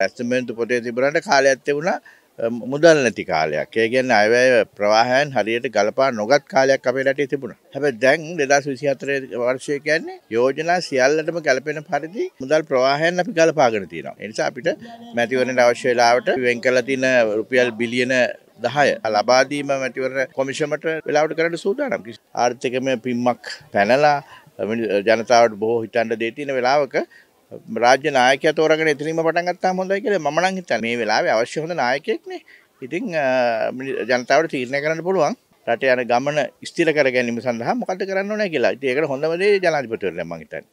ඇස්තමේන්තු පොතේ තිබුණට කාලයක් තිබුණා මුදල් නැති කාලයක්. ඒ කියන්නේ අයවැය ප්‍රවාහයන් හරියට ගලපා නොගත් කාලයක් අපේ රටේ තිබුණා. හැබැයි දැන් 2024 වර්ෂය කියන්නේ යෝජනා සියල්ලටම ගැලපෙන පරිදි මුදල් ප්‍රවාහයන් අපි ගලපාගෙන තියෙනවා. ඒ නිසා අපිට මැතිවරණයට අවශ්‍ය වෙලාවට වෙන් කරලා තියෙන රුපියල් බිලියන දහය ලබාදීම මැතිවරණ කොමිෂමට වෙලාවට කරන්න සූදානම්. ආර්ථිකමය පිම්මක් පැනලා ජනතාවට බොහෝ හිතන්න දේ තියෙන වෙලාවක රාජ්‍ය නායකයා තෝරගෙන එතනින්ම පටන් ගත්තාම හොඳයි කියලා මම නම් හිතන්නේ මේ වෙලාවේ අවශ්‍ය හොඳ නායකයෙක්නේ. ඉතින් ජනතාවට තීරණය කරන්න පුළුවන් රට යන ගමන ස්ථිර කර ගැනීම සඳහා මොකද කරන්න ඕනේ කියලා. ඉතින් ඒකට හොඳම දේ ජනාධිපතිවරයා මම හිතන්නේ.